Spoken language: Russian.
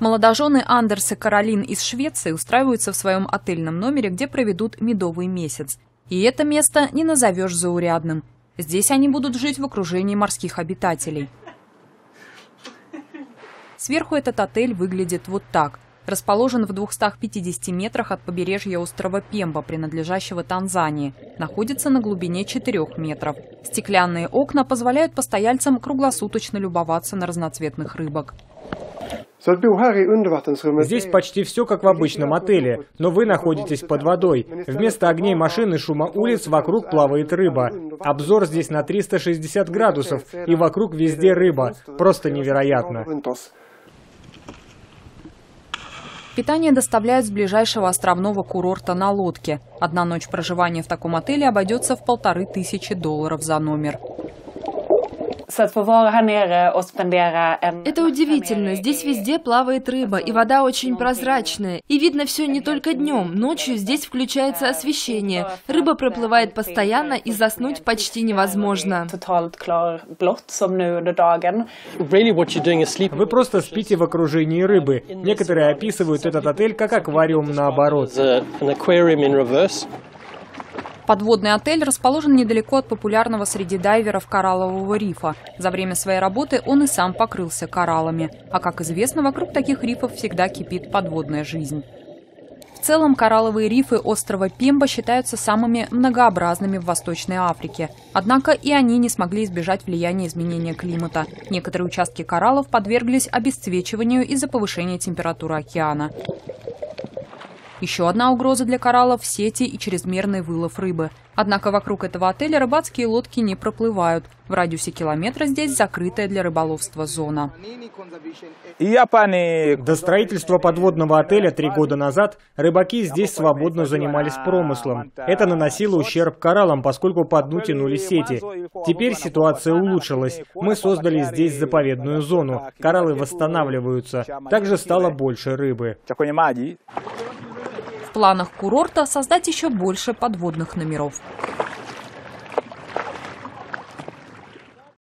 Молодожены Андерс и Каролин из Швеции устраиваются в своем отельном номере, где проведут медовый месяц. И это место не назовешь заурядным. Здесь они будут жить в окружении морских обитателей. Сверху этот отель выглядит вот так. Расположен в 250 метрах от побережья острова Пемба, принадлежащего Танзании. Находится на глубине 4 метров. Стеклянные окна позволяют постояльцам круглосуточно любоваться на разноцветных рыбок. Здесь почти все как в обычном отеле, но вы находитесь под водой. Вместо огней машин и шума улиц вокруг плавает рыба. Обзор здесь на 360 градусов, и вокруг везде рыба. Просто невероятно. Питание доставляют с ближайшего островного курорта на лодке. Одна ночь проживания в таком отеле обойдется в полторы тысячи долларов за номер. Это удивительно. Здесь везде плавает рыба, и вода очень прозрачная. И видно все не только днем. Ночью здесь включается освещение. Рыба проплывает постоянно, и заснуть почти невозможно. Вы просто спите в окружении рыбы. Некоторые описывают этот отель как аквариум наоборот. Подводный отель расположен недалеко от популярного среди дайверов кораллового рифа. За время своей работы он и сам покрылся кораллами. А как известно, вокруг таких рифов всегда кипит подводная жизнь. В целом, коралловые рифы острова Пемба считаются самыми многообразными в Восточной Африке. Однако и они не смогли избежать влияния изменения климата. Некоторые участки кораллов подверглись обесцвечиванию из-за повышения температуры океана. Еще одна угроза для кораллов – сети и чрезмерный вылов рыбы. Однако вокруг этого отеля рыбацкие лодки не проплывают. В радиусе километра здесь закрытая для рыболовства зона. До строительства подводного отеля три года назад рыбаки здесь свободно занимались промыслом. Это наносило ущерб кораллам, поскольку по дну тянули сети. Теперь ситуация улучшилась. Мы создали здесь заповедную зону. Кораллы восстанавливаются. Также стало больше рыбы. Планах курорта создать еще больше подводных номеров.